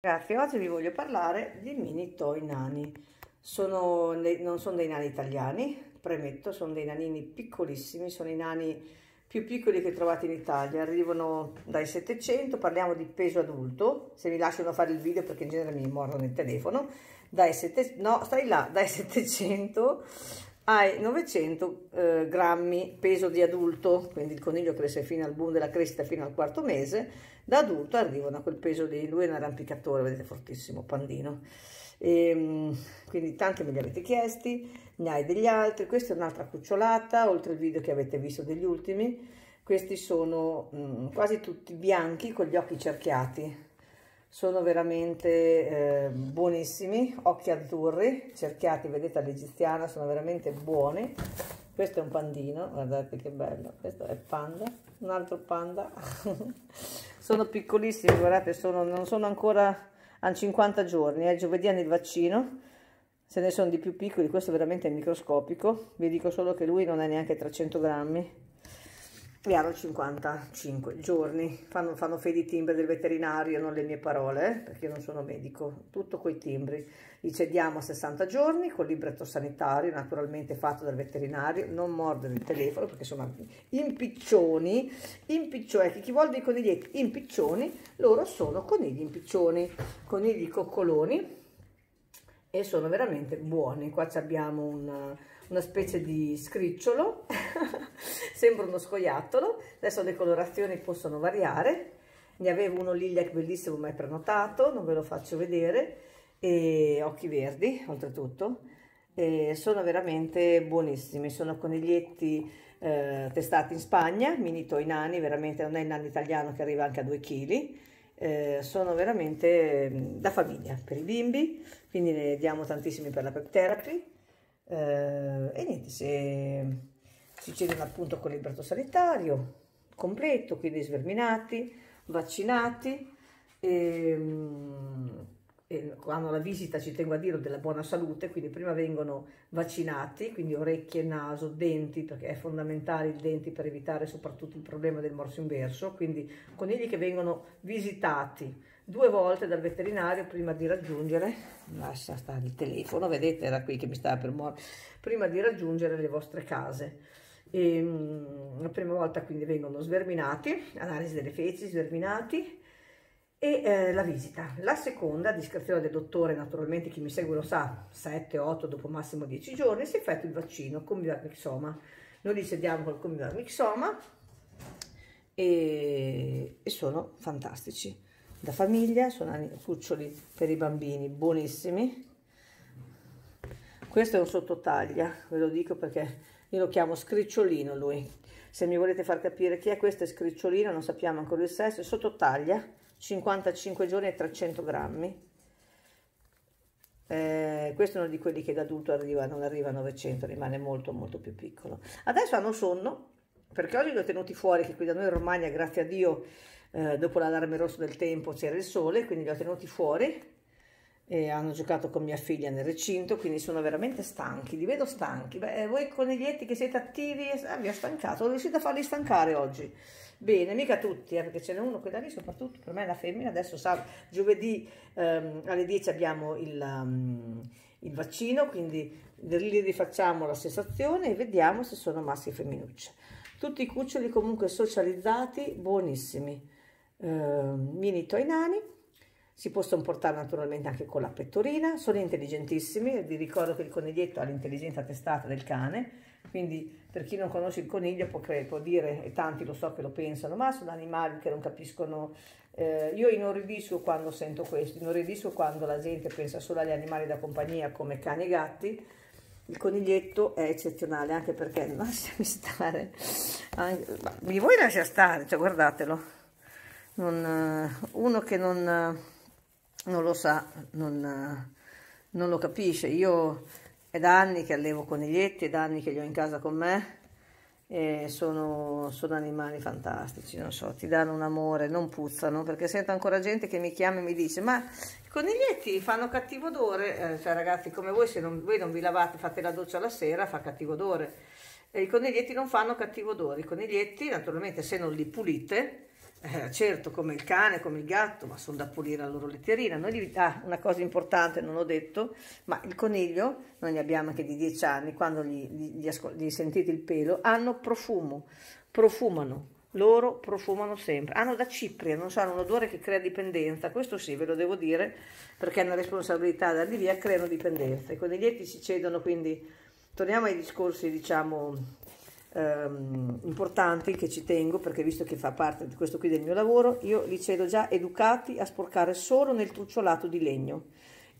Ragazzi, oggi vi voglio parlare di mini toy nani. Sono, non sono dei nani italiani, premetto, sono dei nanini piccolissimi, sono i nani più piccoli che trovate in Italia, arrivano dai 700, parliamo di peso adulto, se mi lasciano fare il video perché in genere mi mordono il telefono, dai 700, no, stai là, dai 700 ai 900 eh, grammi peso di adulto, quindi il coniglio cresce fino al boom della crescita, fino al quarto mese, da adulto arrivano a quel peso di lui è un arrampicatore, vedete, fortissimo, pandino. E, ehm, quindi tanti me li avete chiesti, ne hai degli altri, questa è un'altra cucciolata, oltre al video che avete visto degli ultimi, questi sono mh, mm, quasi tutti bianchi con gli occhi cerchiati, sono veramente eh, buonissimi, occhi azzurri, cerchiati, vedete all'egiziana, sono veramente buoni. Questo è un pandino, guardate che bello, questo è panda, un altro panda. sono piccolissimi, guardate, sono, non sono ancora a 50 giorni, è giovedì hanno il vaccino, se ne sono di più piccoli, questo veramente è microscopico, vi dico solo che lui non è neanche 300 grammi, e hanno 55 giorni, fanno, fanno fede i timbri del veterinario, non le mie parole, eh, perché io non sono medico, tutto quei timbri. Li cediamo a 60 giorni con libretto sanitario, naturalmente fatto dal veterinario, non mordere il telefono perché sono impiccioni, impiccioni, chi vuole dei coniglietti? Impiccioni, loro sono conigli impiccioni, conigli coccoloni e sono veramente buoni. Qua abbiamo un una specie di scricciolo, sembra uno scoiattolo, adesso le colorazioni possono variare, ne avevo uno lilac bellissimo ma è prenotato, non ve lo faccio vedere, e occhi verdi oltretutto, e sono veramente buonissimi, sono coniglietti eh, testati in Spagna, mini toy nani, veramente non è il nano italiano che arriva anche a 2 kg, eh, sono veramente mm, da famiglia per i bimbi, quindi ne diamo tantissimi per la pep therapy, eh, e niente, se si cedono appunto con il libretto sanitario completo, quindi sverminati, vaccinati, ehm, hanno la visita, ci tengo a dire, della buona salute, quindi prima vengono vaccinati, quindi orecchie, naso, denti, perché è fondamentale il denti per evitare soprattutto il problema del morso inverso, quindi conigli che vengono visitati due volte dal veterinario prima di raggiungere, lascia stare il telefono, vedete era qui che mi stava per morire, prima di raggiungere le vostre case. E, um, la prima volta quindi vengono sverminati, analisi delle feci, sverminati e eh, la visita. La seconda, a discrezione del dottore, naturalmente chi mi segue lo sa, 7, 8, dopo massimo 10 giorni, si effettua il vaccino con Mixoma. Noi li sediamo col Comivar Mixoma e, e sono fantastici da famiglia, sono cuccioli per i bambini, buonissimi. Questo è un sottotaglia, ve lo dico perché io lo chiamo scricciolino lui. Se mi volete far capire chi è, questo è scricciolino, non sappiamo ancora il sesso, è sottotaglia, 55 giorni e 300 grammi. Eh, questo è uno di quelli che da adulto arriva, non arriva a 900, rimane molto molto più piccolo. Adesso hanno sonno, perché oggi li ho tenuti fuori, che qui da noi in Romagna, grazie a Dio, eh, dopo l'allarme rosso del tempo c'era il sole, quindi li ho tenuti fuori e hanno giocato con mia figlia nel recinto, quindi sono veramente stanchi, li vedo stanchi. Beh, voi coniglietti che siete attivi, eh, vi ho stancato, ho riuscito a farli stancare oggi. Bene, mica tutti, eh, perché ce n'è uno che da lì, soprattutto per me la femmina, adesso sa, giovedì ehm, alle 10 abbiamo il, um, il vaccino, quindi li rifacciamo la sensazione e vediamo se sono maschi e femminucce. Tutti i cuccioli comunque socializzati, buonissimi eh, mini toy nani, si possono portare naturalmente anche con la pettorina, sono intelligentissimi, vi ricordo che il coniglietto ha l'intelligenza testata del cane, quindi per chi non conosce il coniglio può, può, dire, e tanti lo so che lo pensano, ma sono animali che non capiscono, eh, io inorridisco quando sento questo, inorridisco quando la gente pensa solo agli animali da compagnia come cani e gatti, il coniglietto è eccezionale anche perché lasciami stare, anche, mi vuoi lasciare stare, cioè guardatelo, non, eh, uno che non, eh, non lo sa, non, eh, non, lo capisce. Io è da anni che allevo coniglietti, è da anni che li ho in casa con me e sono, sono animali fantastici, non so, ti danno un amore, non puzzano, perché sento ancora gente che mi chiama e mi dice ma i coniglietti fanno cattivo odore, eh, cioè ragazzi come voi se non, voi non vi lavate, fate la doccia la sera, fa cattivo odore. E I coniglietti non fanno cattivo odore, i coniglietti naturalmente se non li pulite eh, certo come il cane, come il gatto, ma sono da pulire la loro letterina. Noi gli, ah, una cosa importante non ho detto, ma il coniglio, noi ne abbiamo anche di 10 anni, quando gli, gli, gli, sentite il pelo, hanno profumo, profumano, loro profumano sempre, hanno da cipria, non so, hanno un odore che crea dipendenza, questo sì, ve lo devo dire, perché è una responsabilità da di via, creano dipendenza. I coniglietti si cedono, quindi torniamo ai discorsi, diciamo, ehm, importanti che ci tengo, perché visto che fa parte di questo qui del mio lavoro, io li cedo già educati a sporcare solo nel trucciolato di legno.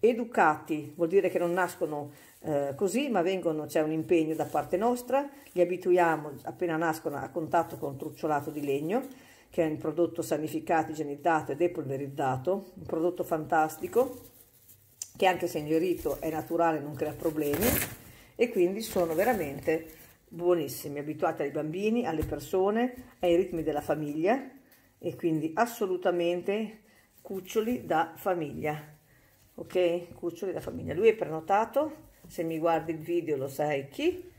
Educati vuol dire che non nascono eh, così, ma vengono, c'è un impegno da parte nostra, li abituiamo appena nascono a contatto con trucciolato di legno, che è un prodotto sanificato, igienizzato e depolverizzato, un prodotto fantastico, che anche se ingerito è naturale, non crea problemi, e quindi sono veramente buonissimi, abituati ai bambini, alle persone, ai ritmi della famiglia, e quindi assolutamente cuccioli da famiglia, ok? Cuccioli da famiglia. Lui è prenotato, se mi guardi il video lo sai chi,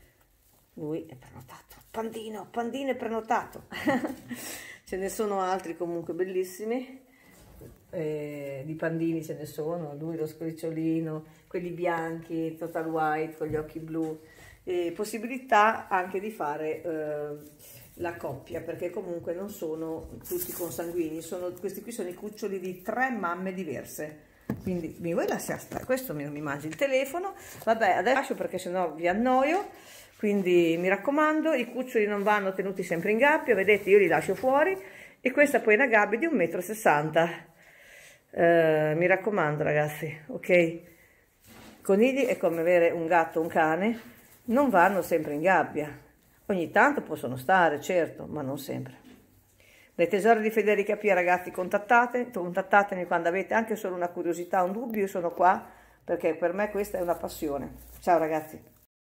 lui è prenotato. Pandino, Pandino è prenotato. ce ne sono altri comunque bellissimi, eh, di pandini ce ne sono, lui lo scricciolino, quelli bianchi, total white con gli occhi blu, e possibilità anche di fare eh, la coppia, perché comunque non sono tutti consanguini, sono, questi qui sono i cuccioli di tre mamme diverse. Quindi mi vuoi lasciare stare? Questo mi, mi mangi il telefono. Vabbè adesso lascio perché sennò vi annoio. Quindi mi raccomando i cuccioli non vanno tenuti sempre in gabbia vedete io li lascio fuori. E questa poi è una gabbia di 1,60 m eh, mi raccomando ragazzi ok? Conigli è come avere un gatto un cane non vanno sempre in gabbia ogni tanto possono stare certo ma non sempre le tesore di Federica Pia, ragazzi, contattate, contattatemi quando avete anche solo una curiosità, un dubbio, io sono qua perché per me questa è una passione. Ciao ragazzi.